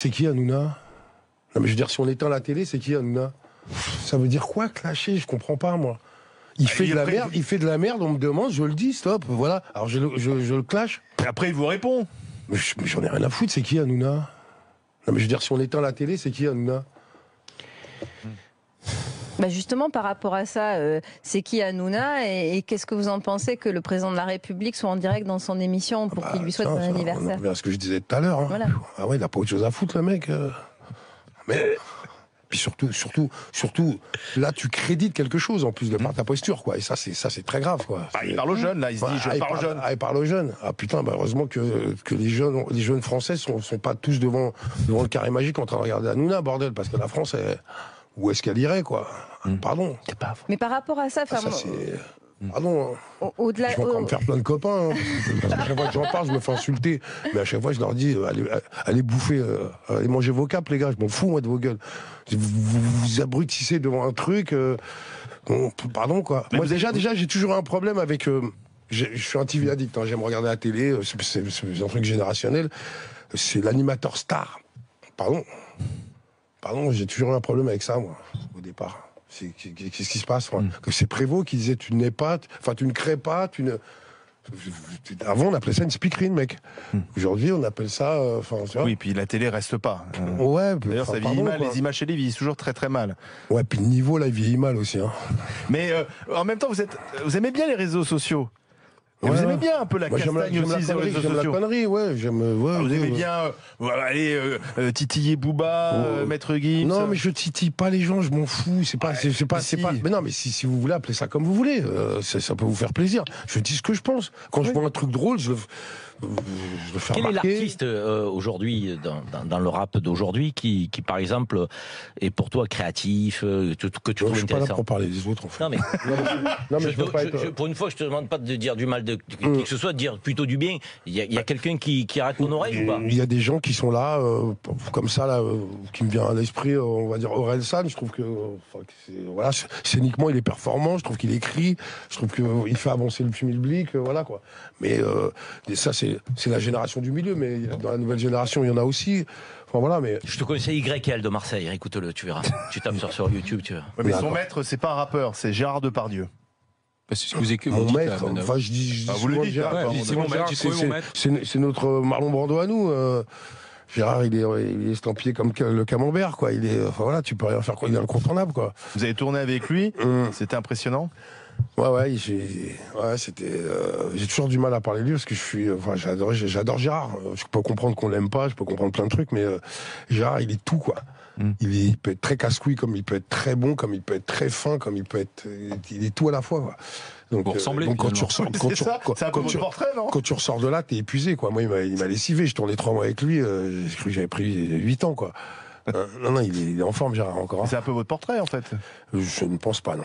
C'est qui Hanouna? Non mais je veux dire, si on éteint la télé, c'est qui Hanouna? Ça veut dire quoi clasher? Je comprends pas moi. Il Bah, fait de la après, merde, il- il fait de la merde, on me demande, je le dis, stop, voilà. Alors je, le- je, je le clash. Et après, il vous répond. Mais j'en ai rien à foutre, c'est qui Hanouna? Non mais je veux dire, si on éteint la télé, c'est qui Hanouna? Bah justement, par rapport à ça, euh, c'est qui Hanouna et, et qu'est-ce que vous en pensez que le président de la République soit en direct dans son émission pour qu'il lui souhaite Bah, ça, anniversaire On revient à ce que je disais tout à l'heure. hein. Voilà. Ah ouais, il a pas autre chose à foutre, le mec. euh. Mais. Puis surtout, surtout, surtout, là, tu crédites quelque chose en plus de par ta posture, quoi. Et ça, c'est ça, c'est très grave, quoi. Ah, il parle aux jeunes, là. Il se dit, Bah, je ah, parle aux jeunes. ah, il parle aux jeunes. Ah putain, bah, heureusement que, que les jeunes, les jeunes français sont, sont pas tous devant, devant le carré magique en train de regarder Hanouna, bordel, parce que la France, elle- où est-ce qu'elle irait, quoi Pardon. Mais par rapport à ça, Ah, enfin, ça, c'est. Pardon. hein. au- au-delà. Je vais encore au- me faire plein de copains. hein, parce que à chaque fois que j'en parle, je me fais insulter. Mais à chaque fois, je leur dis, euh, allez, allez bouffer, euh, allez manger vos capes, les gars. Je m'en fous, moi, de vos gueules. Vous vous, vous abrutissez devant un truc. euh, bon, pardon, quoi. Mais moi, déjà, déjà, j'ai toujours un problème avec. euh, je suis un TV addict. hein, J'aime regarder la télé. euh, c'est un truc générationnel. C'est l'animateur star. Pardon. Pardon, j'ai toujours eu un problème avec ça, moi, au départ. C'est- Qu'est-ce qui se passe Que c'est Prévost qui disait tu n'es pas, enfin tu ne crées pas, tu ne. Avant on appelait ça une speakerine, mec. Aujourd'hui on appelle ça, euh, enfin. Oui, puis la télé reste pas. Euh, Ouais. D'ailleurs, ça vieillit mal. quoi. Les images télé vieillissent toujours très très mal. Ouais, puis le niveau là il vieillit mal aussi. Hein. Mais euh, en même temps, vous êtes, vous aimez bien les réseaux sociaux? Ouais, vous aimez bien un peu la Moi castagne la aussi connerie, réseaux j'aime la sociaux. connerie, ouais. J'aime. euh, ouais, Ah, vous ouais, aimez bien euh, aller euh, euh, titiller Booba, euh, Oh. Maître Gims. Non, mais je titille pas les gens, je m'en fous. C'est pas, c'est pas, c'est pas. Mais non, mais si, si vous voulez appeler ça comme vous voulez, euh, ça, ça peut vous faire plaisir. Je dis ce que je pense. Quand je vois un truc drôle, je le, je le fais Quel est l'artiste euh, aujourd'hui, dans, dans- dans le rap d'aujourd'hui, qui, qui, par exemple, est pour toi créatif, euh, que, tu Non, trouves je suis pas là intéressant pour parler des autres. En fait. Non mais, Non, je je je- être. je- pour une fois, je te demande pas de dire du mal de qui Mm. que ce soit, de dire plutôt du bien. Il y a, a quelqu'un qui, qui rate ton oreille ou pas Il y a des gens qui sont là, euh, comme ça, là, qui me vient à l'esprit, on va dire Aurel San. Je trouve que, enfin, que c'est- voilà, scéniquement, il est performant. Je trouve qu'il écrit. Je trouve qu'il fait avancer le public. voilà, quoi. Mais ça, c'est c'est la génération du milieu. Mais dans la nouvelle génération, il y en a aussi. Enfin, voilà, mais. Je te conseille YL de Marseille. Écoute-le, tu verras. tu tapes sur, sur YouTube, tu verras. Ouais, mais son maître, c'est pas un rappeur, c'est Gérard Depardieu. Bah, c'est ce que vous écoutez. Mon maître, enfin, je dis, je dis Ah, vous le dites, Gérard, hein, c'est mon maître, c'est- notre Marlon Brando à nous. euh, Gérard, il est, il est estampillé comme le camembert, quoi. Il est, enfin voilà, tu peux rien faire, quoi. Il est incontournable, quoi. Vous avez tourné avec lui, Hum. c'était impressionnant. Ouais, ouais, j'ai, ouais, c'était, euh, j'ai toujours du mal à parler de lui parce que je suis, enfin, j'adore, j'adore Gérard. Euh, Je peux comprendre qu'on l'aime pas, je peux comprendre plein de trucs, mais euh, Gérard, il est tout, quoi. Mm. Il, est- il peut être très casse-couille, comme il peut être très bon, comme il peut être très fin, comme il peut être, euh, il est tout à la fois, quoi. Donc, Vous ressemblez, donc quand tu ressors, Oui, quand c'est tu, ça, quand- tu- portrait, non quand tu ressors de là, t'es épuisé, quoi. Moi, il m'a, il m'a lessivé. Je tournais trois mois avec lui. euh, j'ai cru que j'avais pris 8 ans, quoi. Euh, non, non, il est, il est en forme, Gérard, encore. hein. C'est un peu votre portrait, en fait. Je ne pense pas, non.